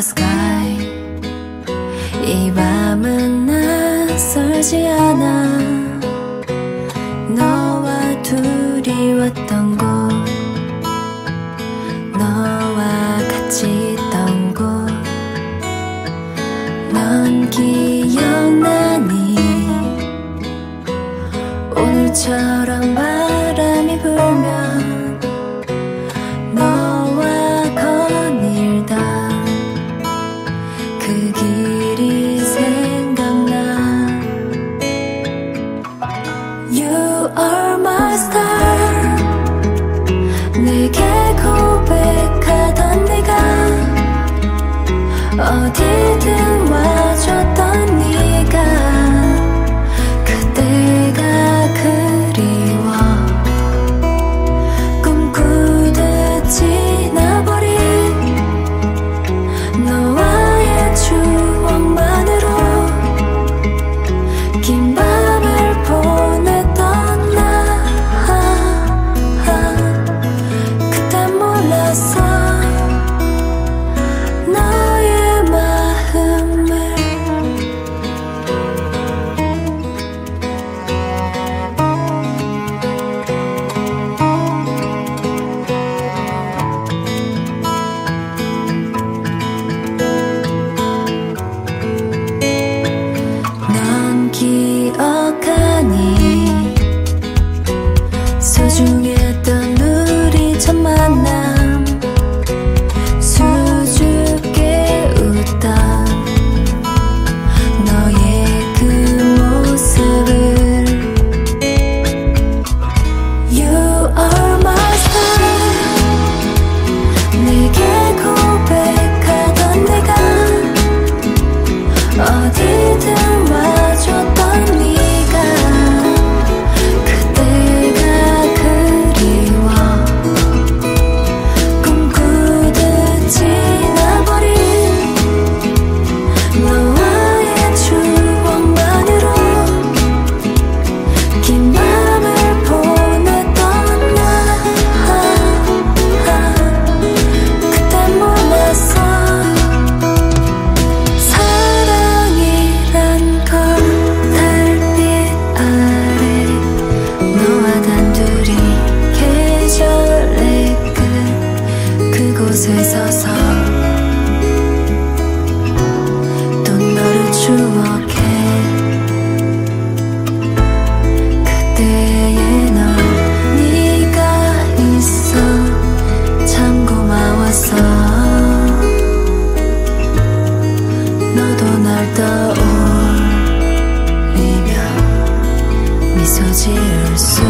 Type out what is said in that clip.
sky. 이 밤은 낯설지 않아. 너와 둘이 왔던 곳. 너와 같이 있던 곳넌 기억나니? 오늘처럼 어디든 떠올리며 미소 지을 수